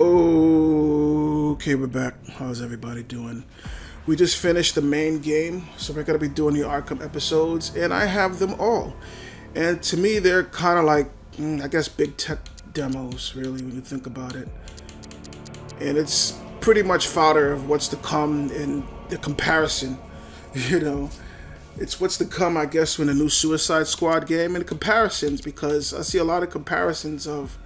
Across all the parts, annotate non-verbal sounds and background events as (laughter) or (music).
Okay, we're back. How's everybody doing? We just finished the main game, so we're gonna be doing the Arkham episodes, and I have them all. And to me, they're kind of like, mm, I guess, big tech demos, really, when you think about it. And it's pretty much fodder of what's to come in the comparison, (laughs) you know. It's what's to come, I guess, when the new Suicide Squad game, and comparisons, because I see a lot of comparisons of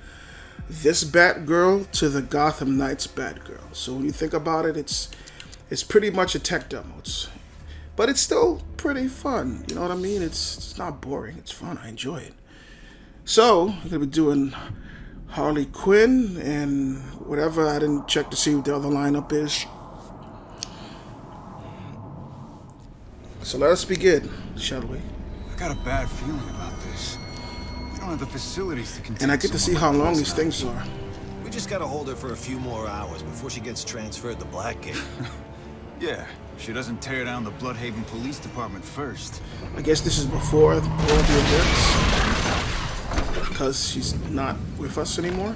this Batgirl to the Gotham Knights Batgirl. So when you think about it, it's it's pretty much a tech demo. It's, but it's still pretty fun. You know what I mean? It's it's not boring. It's fun. I enjoy it. So I'm gonna be doing Harley Quinn and whatever. I didn't check to see what the other lineup is. So let us begin, shall we? I got a bad feeling about don't have the facilities to contain And I get to see how long these things are. We just gotta hold her for a few more hours before she gets transferred to Blackgate. (laughs) yeah, she doesn't tear down the Blüdhaven Police Department first. I guess this is before all the events. Because she's not with us anymore.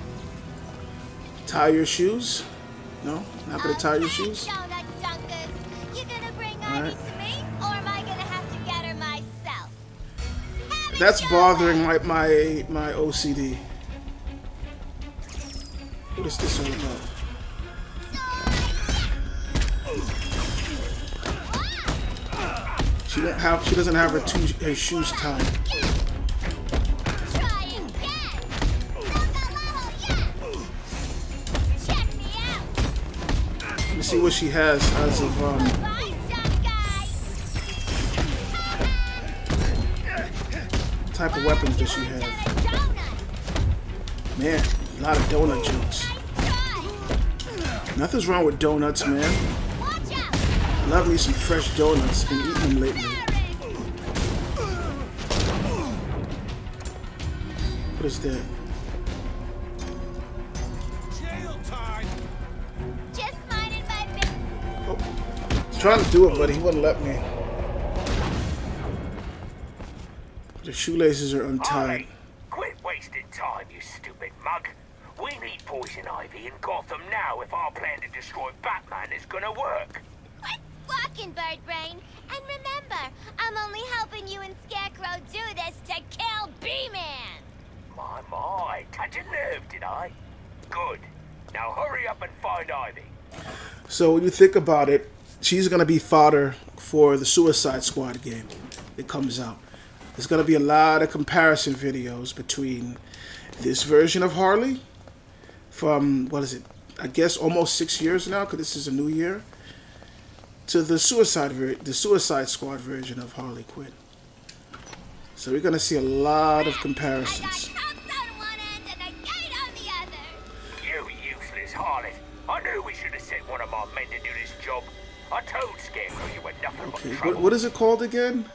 Tie your shoes. No, not gonna tie your shoes. Alright. That's bothering my my my OCD. What is this all about? She don't have she doesn't have her two her shoes tied. Let me see what she has as of um type of weapons does she have? Man, a lot of donut jokes. Nothing's wrong with donuts, man. Love me some fresh donuts. Been eating them lately. What is that? Oh, he's trying to do it, but he wouldn't let me. The shoelaces are untied. quit wasting time, you stupid mug. We need Poison Ivy in Gotham now if our plan to destroy Batman is gonna work. Quit working, Bird Brain? And remember, I'm only helping you and Scarecrow do this to kill B-Man! My, my, touch a nerve, did I? Good. Now hurry up and find Ivy. So when you think about it, she's gonna be fodder for the Suicide Squad game. It comes out. There's going to be a lot of comparison videos between this version of Harley from, what is it, I guess almost six years now, because this is a new year, to the Suicide the Suicide Squad version of Harley Quinn. So we're going to see a lot of comparisons. You useless harlot. I knew we should have sent one of my men to do this job. I told Scarecrow you were nothing okay, but trouble. what is it called again?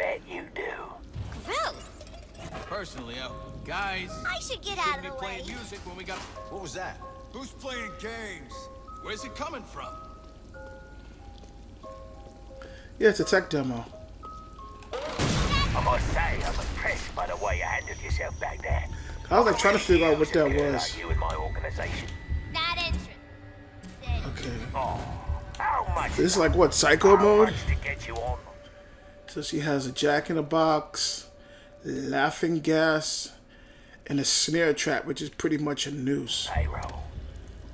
Bet you do. Gross. Personally, uh, guys. I should get out of the way. music when we got. What was that? Who's playing games? Where's it coming from? Yeah, it's a tech demo. I must say, I'm impressed by the way you handled yourself back there. I was like trying to figure out what that was. You and my organization. Not. Okay. Oh, how much? This is like what psycho mode? So she has a jack in a box, laughing gas, and a snare trap, which is pretty much a noose. Payroll.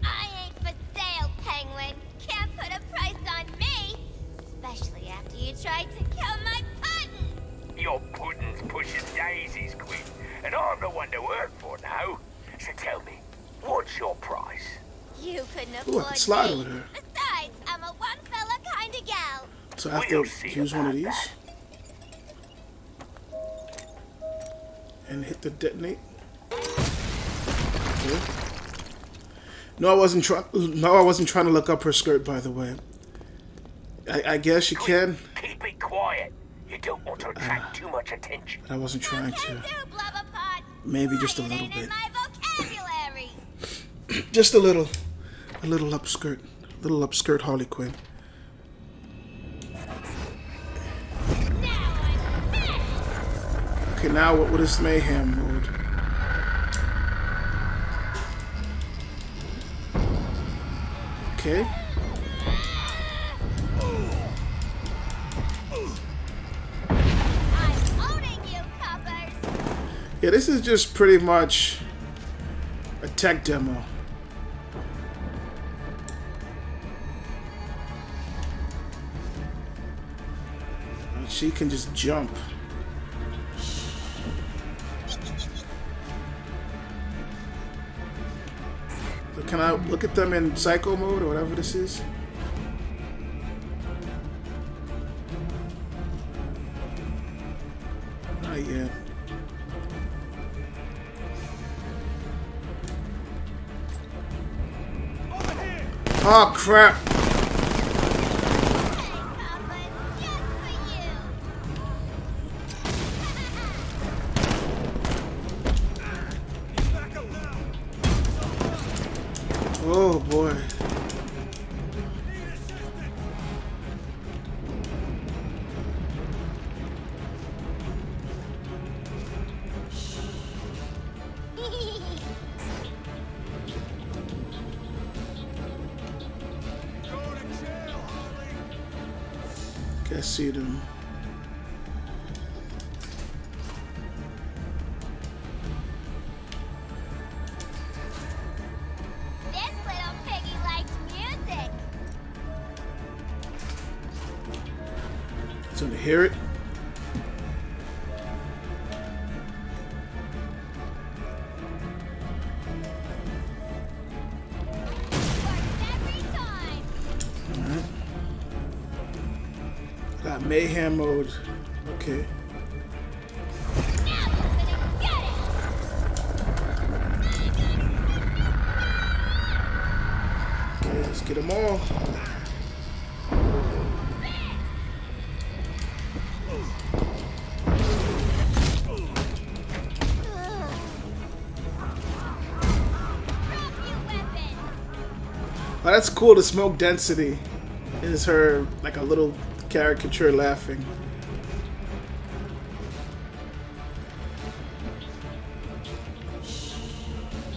I ain't for sale, Penguin. Can't put a price on me, especially after you tried to kill my puddin'. Your puddin's pushing daisies, Quinn. And I'm the one to work for now. So tell me, what's your price? You couldn't afford Ooh, I can slide me. with her. Besides, I'm a one fella kind of gal. So I have we'll to use one of these. That. And hit the detonate. Okay. No, I wasn't trying. No, I wasn't trying to look up her skirt. By the way, I, I guess you can. Keep it quiet. You don't want to attract uh, too much attention. But I wasn't trying to. Maybe just a little bit. (clears throat) just a little. A little upskirt. A little upskirt Harley Quinn. Now what, what is mayhem mode? Okay. Yeah, this is just pretty much a tech demo. She can just jump. Can I look at them in psycho mode or whatever this is? Not yet. Oh crap! Hear it. Got mayhem mode. Okay. Okay, let's get them all. That's cool. The smoke density is her like a little caricature laughing.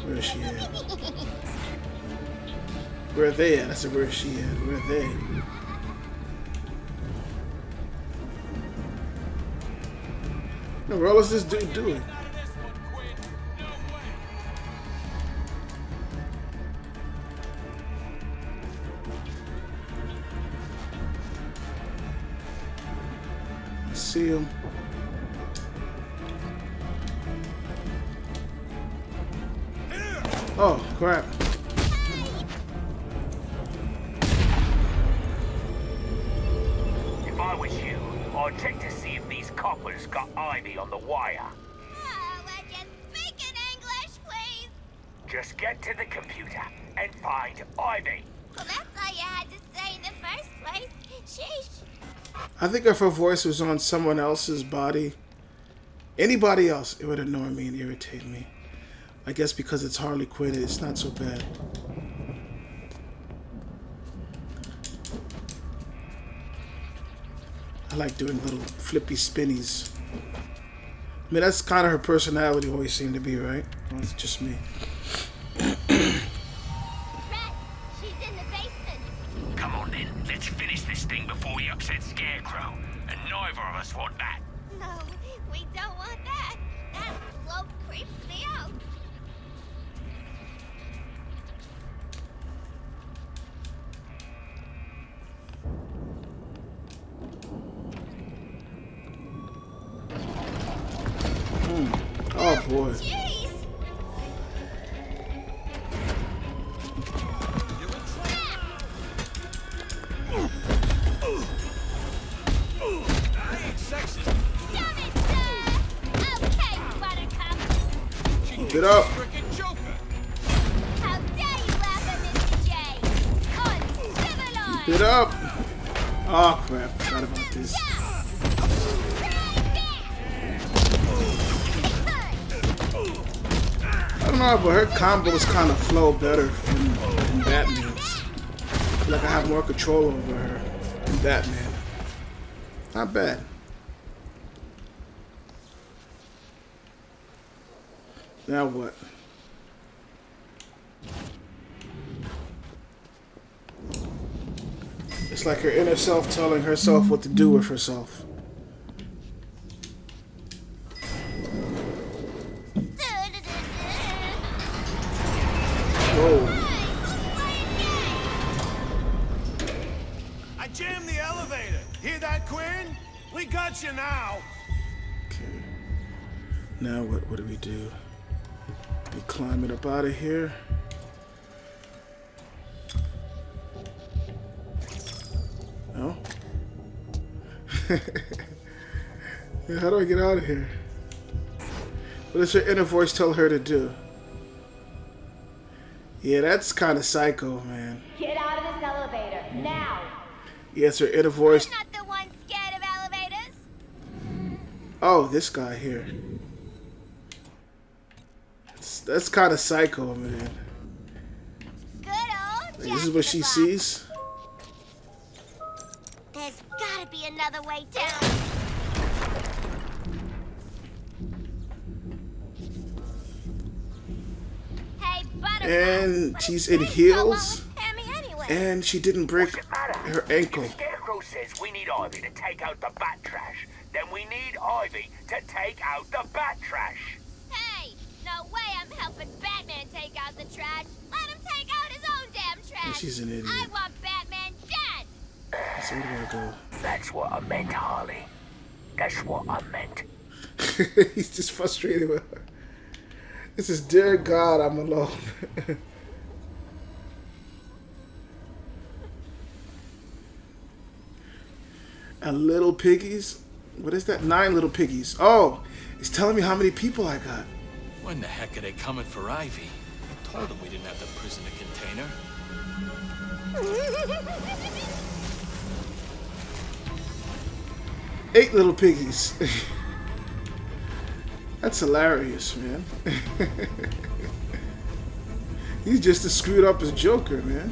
Where is she at? Where are they at? I said, where is she at? Where are they? No, what is this dude doing? See him. Oh, crap. If I was you, I'd check to see if these coppers got Ivy on the wire. Oh, would you speak in English, please? Just get to the computer and find Ivy. Well, that's all you had to say in the first place. Sheesh. I think if her voice was on someone else's body, anybody else, it would annoy me and irritate me. I guess because it's Harley Quinn, it's not so bad. I like doing little flippy spinnies. I mean, that's kind of her personality always seemed to be, right? Well, it's just me. At Mr. J? Uncivilized. Get up. Oh crap. Know, but her combos kind of flow better than, than Batman's. Like I have more control over her than Batman. Not bad. Now what? It's like her inner self telling herself what to do with herself. (laughs) How do I get out of here? What does her inner voice tell her to do? Yeah, that's kind of psycho, man. Get out of this elevator, now! Yes, her inner voice. I'm not the one scared of elevators. Oh, this guy here. That's, that's kind of psycho, man. Good old This is what she sees. There's gotta be another way down. Hey, Buttercup. And she's in heels. Go on with Pammy anyway. And she didn't break What's it matter? her ankle. If Scarecrow says we need Ivy to take out the bat trash, then we need Ivy to take out the bat trash. Hey, no way I'm helping Batman take out the trash. Let him take out his own damn trash. she's an idiot. I want Batman dead. So where do I go? That's what I meant, Harley. That's what I meant. (laughs) He's just frustrated with her. This is dear God, I'm alone. (laughs) and little piggies? What is that? Nine little piggies. Oh, it's telling me how many people I got. When the heck are they coming for Ivy? I told them we didn't have the prisoner container. (laughs) Eight little piggies. (laughs) That's hilarious, man. (laughs) He's just as screwed up as Joker, man.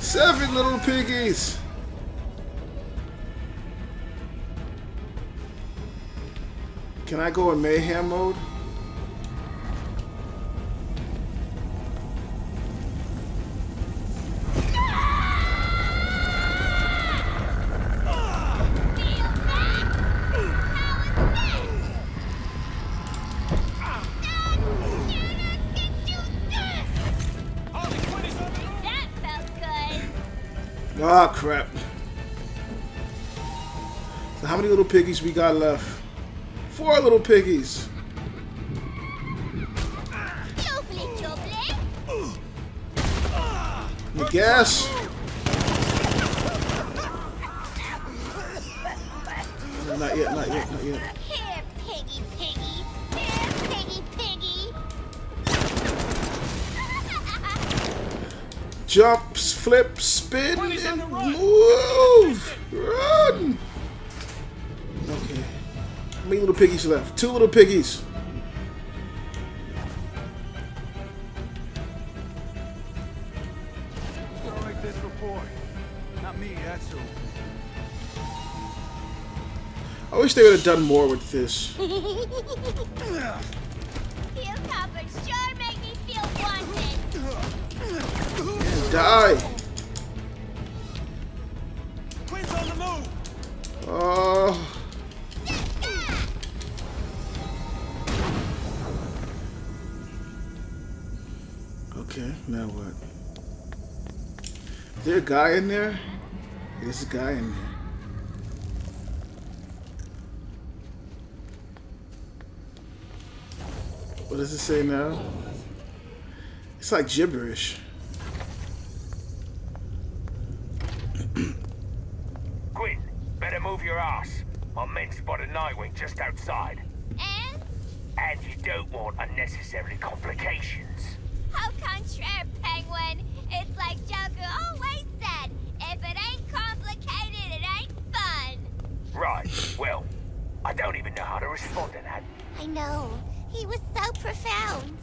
Seven little piggies. Can I go in mayhem mode? Ah, crap. So how many little piggies we got left? Four little piggies. The gas. Not yet, not yet, not yet. Here, piggy, piggy. Here, piggy, piggy. Jumps, flip, spin, and move. Run. Okay. How many little piggies left? Two little piggies. Go like this before. Not me, that's who. I wish they would have done more with this. Heel coppers sure make me feel wanted. Die. Oh. Okay, now what? Is there a guy in there? There's a guy in there. What does it say now? It's like gibberish. Quinn, better move your ass. My men spotted Nightwing just outside. And And you don't want unnecessary complications. how contraire, Penguin. It's like Joker always said. If it ain't complicated, it ain't fun. Right, well, I don't even know how to respond to that. I know. He was so profound.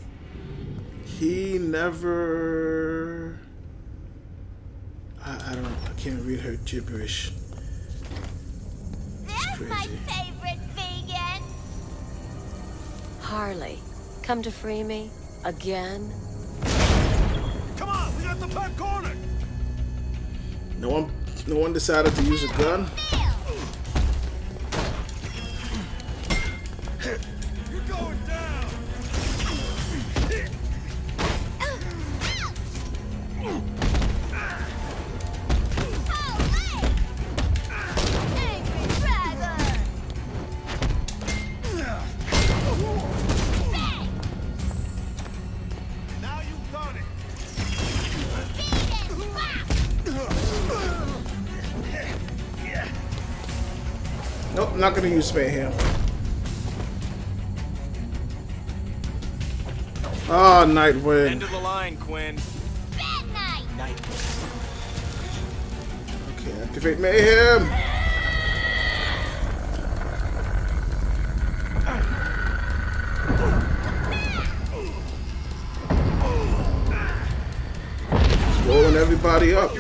He never. I, I don't. I can't read her gibberish. There's my favorite Harley, come to free me? Again? Come on, we got the back corner. No one, no one decided to use a gun. Nope, not gonna use mayhem. Ah, End Nightwing. of the line, Quinn. Okay, activate mayhem. Rolling everybody up.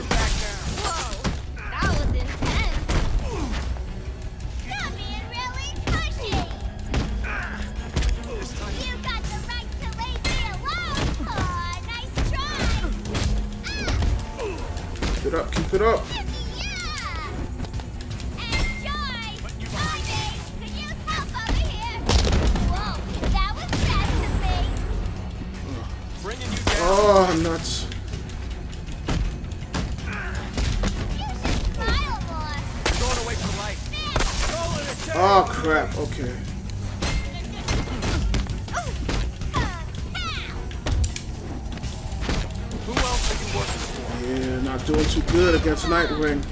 Against Nightwing.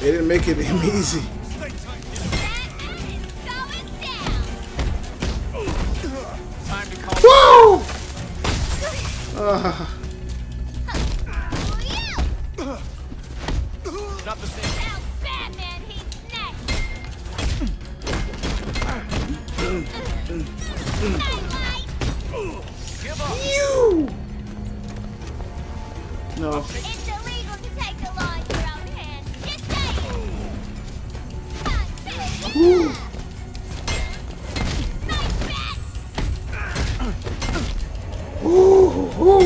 They didn't make it (laughs) easy. Time. Woo! Ah,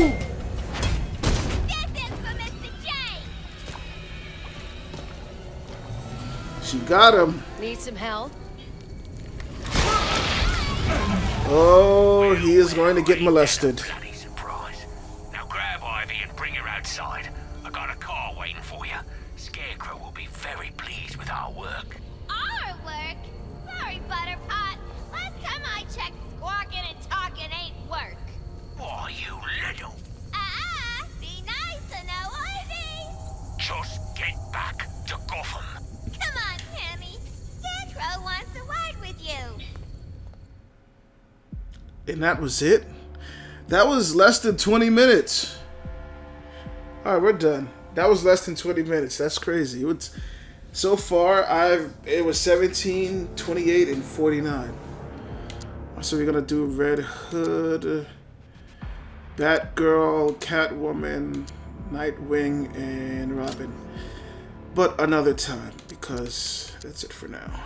Ooh, ooh. This is for Mr. J. She got him. Need some help? Oh, he is going to get molested. And that was it. That was less than 20 minutes. All right, we're done. That was less than 20 minutes. That's crazy. So far, I've it was 17, 28, and 49. So we're gonna do Red Hood, Batgirl, Catwoman, Nightwing, and Robin. But another time because that's it for now.